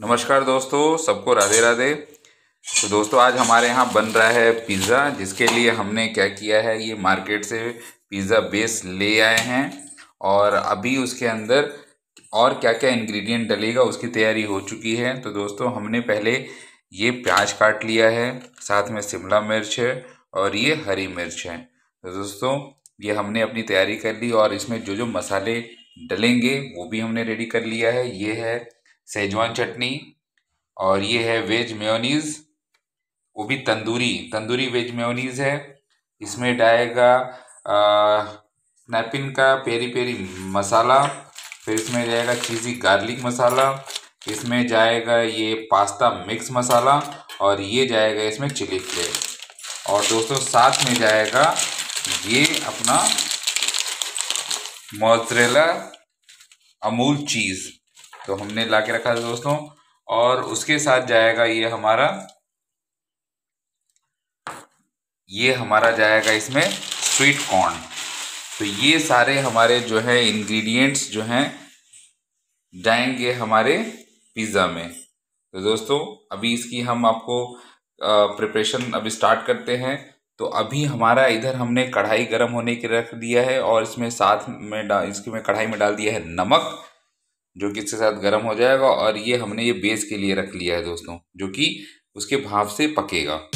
नमस्कार दोस्तों, सबको राधे राधे। तो दोस्तों, आज हमारे यहाँ बन रहा है पिज़्ज़ा, जिसके लिए हमने क्या किया है, ये मार्केट से पिज़्ज़ा बेस ले आए हैं और अभी उसके अंदर और क्या क्या इंग्रेडिएंट डलेगा, उसकी तैयारी हो चुकी है। तो दोस्तों, हमने पहले ये प्याज काट लिया है, साथ में शिमला मिर्च है और ये हरी मिर्च है। तो दोस्तों, ये हमने अपनी तैयारी कर ली और इसमें जो जो मसाले डलेंगे, वो भी हमने रेडी कर लिया है। ये है सेजवान चटनी और ये है वेज मेयोनीज। वो भी तंदूरी तंदूरी वेज मेयोनीज है। इसमें डालेगा नैपिन का पेरी पेरी मसाला, फिर इसमें जाएगा चीज़ी गार्लिक मसाला, इसमें जाएगा ये पास्ता मिक्स मसाला और ये जाएगा इसमें चिली फ्लेक्स और दोस्तों, साथ में जाएगा ये अपना मोजरेला अमूल चीज़। तो हमने ला के रखा था दोस्तों, और उसके साथ जाएगा ये हमारा ये हमारा जाएगा इसमें स्वीट कॉर्न तो ये सारे हमारे जो है इंग्रेडिएंट्स जो हैं, जाएँगे हमारे पिज़्ज़ा में. तो दोस्तों, अभी इसकी हम आपको प्रिपरेशन अभी स्टार्ट करते हैं. तो अभी हमारा इधर हमने कढ़ाई गर्म होने के रख दिया है, और इसमें साथ में इसके में कढ़ाई में डाल दिया है नमक. जो कि इसके साथ गर्म हो जाएगा और ये हमने ये बेस के लिए रख लिया है दोस्तों, जो कि उसके भाप से पकेगा।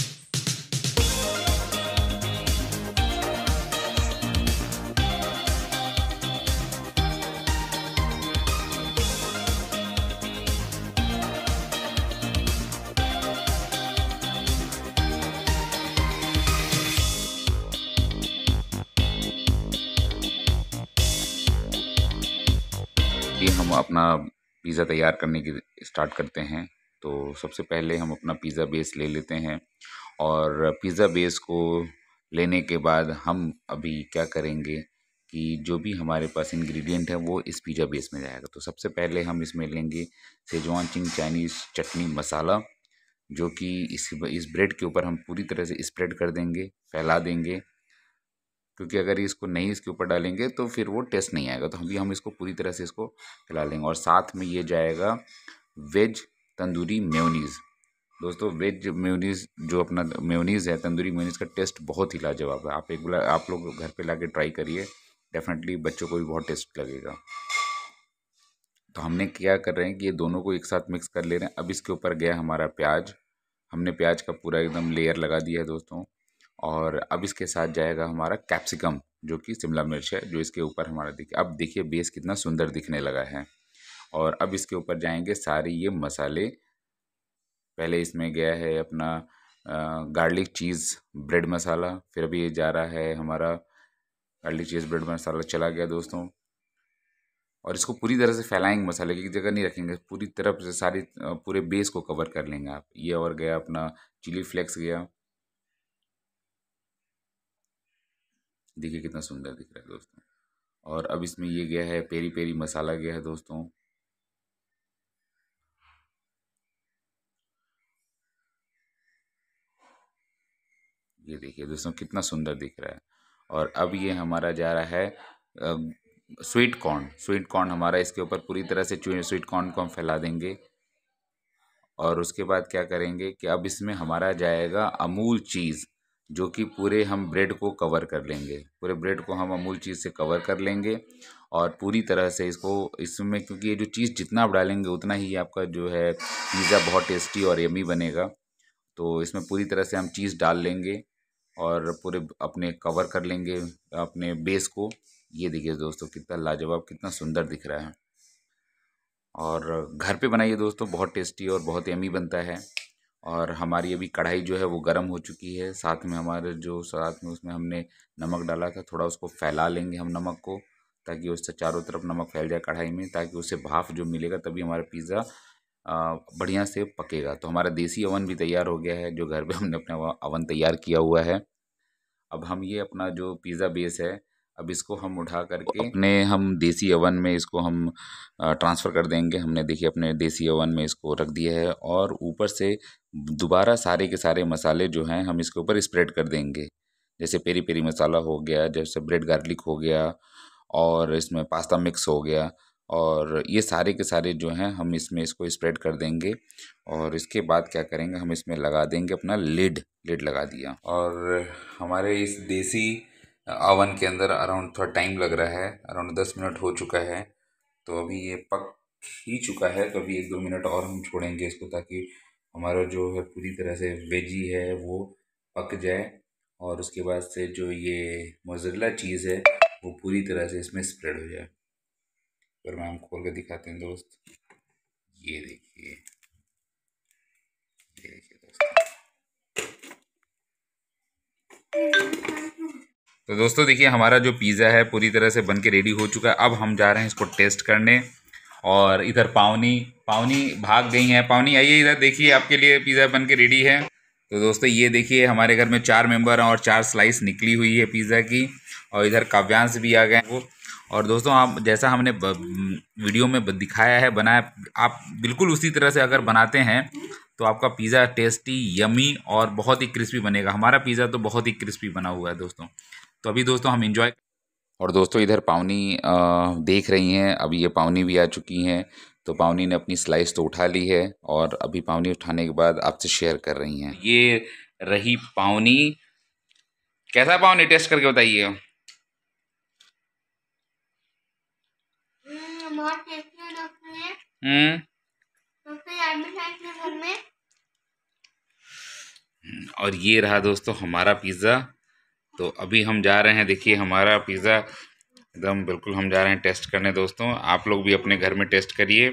कि हम अपना पिज़्ज़ा तैयार करने की स्टार्ट करते हैं। तो सबसे पहले हम अपना पिज़्ज़ा बेस ले लेते हैं और पिज़्ज़ा बेस को लेने के बाद हम अभी क्या करेंगे कि जो भी हमारे पास इंग्रेडिएंट है वो इस पिज़्ज़ा बेस में जाएगा। तो सबसे पहले हम इसमें लेंगे सेजवान चिंग चाइनीज़ चटनी मसाला, जो कि इस इस ब्रेड के ऊपर हम पूरी तरह से स्प्रेड कर देंगे, फैला देंगे क्योंकि अगर इसको नहीं इसके ऊपर डालेंगे तो फिर वो टेस्ट नहीं आएगा। तो अभी हम इसको पूरी तरह से इसको खिला लेंगे। और साथ में ये जाएगा वेज तंदूरी मेयोनीज़। दोस्तों, वेज मेयोनीज़, जो अपना मेयोनीज़ है, तंदूरी मेयोनीज़ का टेस्ट बहुत ही लाजवाब है। आप एक बार, आप लोग घर पे ला के ट्राई करिए। डेफिनेटली बच्चों को भी बहुत टेस्ट लगेगा। तो हमने क्या कर रहे हैं कि ये दोनों को एक साथ मिक्स कर ले रहे हैं। अब इसके ऊपर गया हमारा प्याज। हमने प्याज का पूरा एकदम लेयर लगा दिया है दोस्तों। और अब इसके साथ जाएगा हमारा कैप्सिकम, जो कि शिमला मिर्च है, जो इसके ऊपर हमारा देखिए अब देखिए बेस कितना सुंदर दिखने लगा है। और अब इसके ऊपर जाएँगे सारे ये मसाले। पहले इसमें गया है अपना गार्लिक चीज़ ब्रेड मसाला, फिर अभी ये जा रहा है हमारा गार्लिक चीज़ ब्रेड मसाला चला गया दोस्तों। और इसको पूरी तरह से फैलाएँगे मसाले की जगह नहीं रखेंगे, पूरी तरफ़ से सारी पूरे बेस को कवर कर लेंगे आप। ये और गया अपना चिली फ्लेक्स गया। देखिए कितना सुंदर दिख रहा है दोस्तों। और अब इसमें ये गया है, पेरी पेरी मसाला गया है दोस्तों। ये देखिए दोस्तों कितना सुंदर दिख रहा है। और अब ये हमारा जा रहा है स्वीट कॉर्न। स्वीट कॉर्न हमारा इसके ऊपर पूरी तरह से स्वीट कॉर्न को हम फैला देंगे। और उसके बाद क्या करेंगे कि अब इसमें हमारा जाएगा अमूल चीज़। जो कि पूरे हम ब्रेड को कवर कर लेंगे। पूरे ब्रेड को हम अमूल चीज़ से कवर कर लेंगे और पूरी तरह से इसको इसमें क्योंकि ये जो चीज़ जितना आप डालेंगे, उतना ही आपका जो है पिज़्ज़ा बहुत टेस्टी और यमी बनेगा। तो इसमें पूरी तरह से हम चीज़ डाल लेंगे और पूरे अपने कवर कर लेंगे अपने बेस को। ये देखिए दोस्तों, कितना लाजवाब, कितना सुंदर दिख रहा है। और घर पे बनाइए दोस्तों, बहुत टेस्टी और बहुत यमी बनता है। और हमारी अभी कढ़ाई जो है वो गर्म हो चुकी है। साथ में हमारे जो साथ में उसमें हमने नमक डाला था, थोड़ा उसको फैला लेंगे हम नमक को, ताकि उससे चारों तरफ़ नमक फैल जाए कढ़ाई में, ताकि उससे भाप जो मिलेगा तभी हमारा पिज़्ज़ा बढ़िया से पकेगा। तो हमारा देसी ओवन भी तैयार हो गया है, जो घर पे हमने अपना ओवन तैयार किया हुआ है। अब हम ये अपना जो पिज़्ज़ा बेस है अब इसको हम उठा करके अपने हम देसी ओवन में इसको हम ट्रांसफ़र कर देंगे। हमने देखिए अपने देसी ओवन में इसको रख दिया है और ऊपर से दोबारा सारे के सारे मसाले जो हैं हम इसके ऊपर स्प्रेड कर देंगे। जैसे पेरी पेरी मसाला हो गया, जैसे ब्रेड गार्लिक हो गया और इसमें पास्ता मिक्स हो गया और ये सारे के सारे जो हैं हम इसमें इसको स्प्रेड कर देंगे और इसके बाद क्या करेंगे, हम इसमें लगा देंगे अपना लिड लिड लगा दिया। और हमारे इस देसी अवन के अंदर अराउंड थोड़ा टाइम लग रहा है, अराउंड दस मिनट हो चुका है तो अभी ये पक ही चुका है तो अभी एक दो मिनट और हम छोड़ेंगे इसको ताकि हमारा जो है पूरी तरह से वेजी है वो पक जाए और उसके बाद से जो ये मोजरेला चीज़ है वो पूरी तरह से इसमें स्प्रेड हो जाए। अगर मैं हम खोल के दिखाते हैं दोस्त, ये देखिए ये देखिए दोस्तों। तो दोस्तों देखिए, हमारा जो पिज़्ज़ा है पूरी तरह से बन के रेडी हो चुका है। अब हम जा रहे हैं इसको टेस्ट करने और इधर पावनी पावनी भाग गई हैं। पावनी, आइए इधर देखिए, आपके लिए पिज़्ज़ा बन के रेडी है। तो दोस्तों, ये देखिए, हमारे घर में चार मेंबर हैं और चार स्लाइस निकली हुई है पिज़्ज़ा की और इधर काव्यांश भी आ गए वो। और दोस्तों, आप, जैसा हमने वीडियो में दिखाया है, बनाया, आप बिल्कुल उसी तरह से अगर बनाते हैं तो आपका पिज़्ज़ा टेस्टी यमी और बहुत ही क्रिस्पी बनेगा। हमारा पिज़्ज़ा तो बहुत ही क्रिस्पी बना हुआ है दोस्तों। तो अभी दोस्तों हम इंजॉय और दोस्तों इधर पावनी देख रही हैं। अभी ये पावनी भी आ चुकी हैं। तो पावनी ने अपनी स्लाइस तो उठा ली है और अभी पावनी उठाने के बाद आपसे शेयर कर रही हैं। ये रही पावनी। कैसा पावनी? टेस्ट करके बताइए। हम्म, हम्म। और ये रहा दोस्तों हमारा पिज़्ज़ा तो अभी हम जा रहे हैं, देखिए हमारा पिज़्ज़ा एकदम बिल्कुल हम जा रहे हैं टेस्ट करने दोस्तों। आप लोग भी अपने घर में टेस्ट करिए।